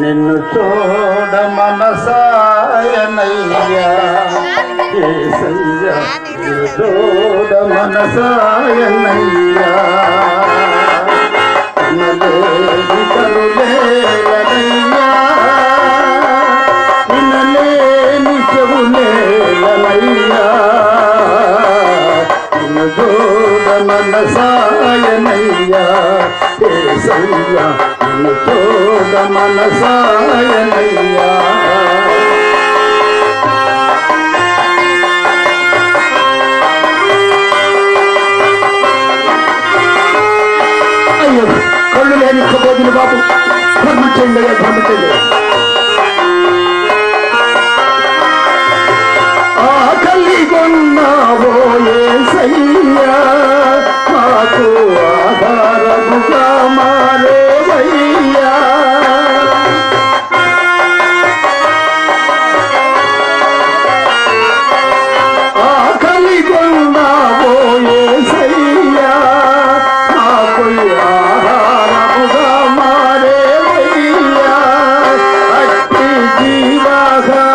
నిన్ను చూడ మనసాయనయ్యా. చూడ మనసాయనయ్యా. కనలేని నిన్ను మన సాయనయ్యా ఏసయ్యా నిన్ను చూడ మనసాయనయ్యా అయ్యో కళ్ళు లేని బాబు. ధర్మించండి ధర్మించండి ఆకలి కొన్నావో సయ్య మాకు ఆధారముగా మారేవయ్యా. ఆకలి కొన్నా కొన్నావో ఏసయ్యా. మాకు ఆహారముగా మారేవయ్యా. అట్టి జీవాహారమైన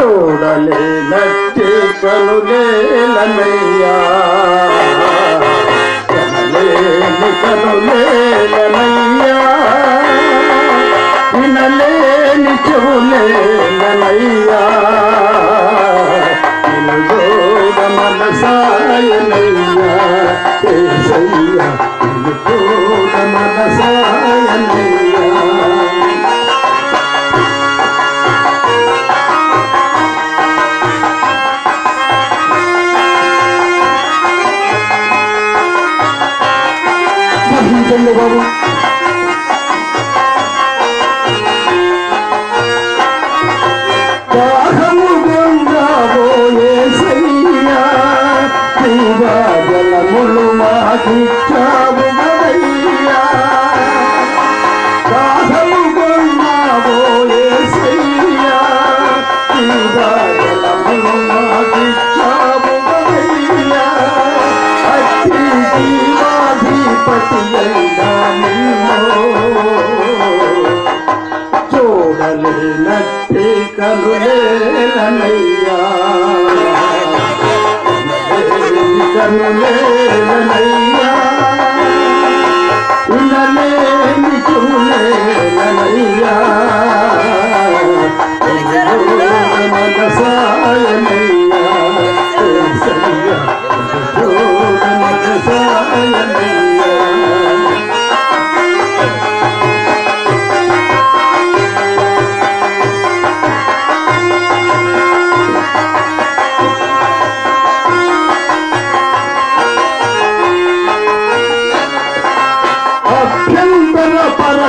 చూడలే. చూడలేనట్టి కనులేలనయ్యా కనలేని కనులేలనయ్యా వినలేని చెవులేలనయ్యా నిన్ను మనసాయనయ్యా. ఏసయ్యా నిన్ను మనసాయనయ్యా. జీవజలములు మాకిచ్చావు గదయ్యా దాహము గుండాబోయే సయ్యా జీవజలములు మాకిచ్చావు గదయ్యా జీవాధిపతి అయినా करुणे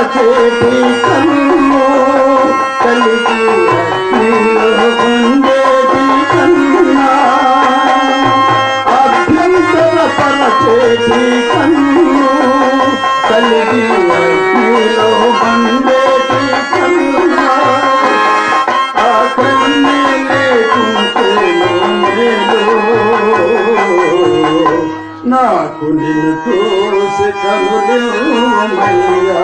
అభ్యంతర కన్ను కలిగి అగ్నిలో కన్నా. అభ్యంతర పరచేటి కన్ను కలిగి అగ్నిలో ఉండేటి కన్నా ఆ లేకుంటే నాకు నిన్ను کب گهو مليا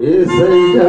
ఏసయ్యా ఏసయ్యా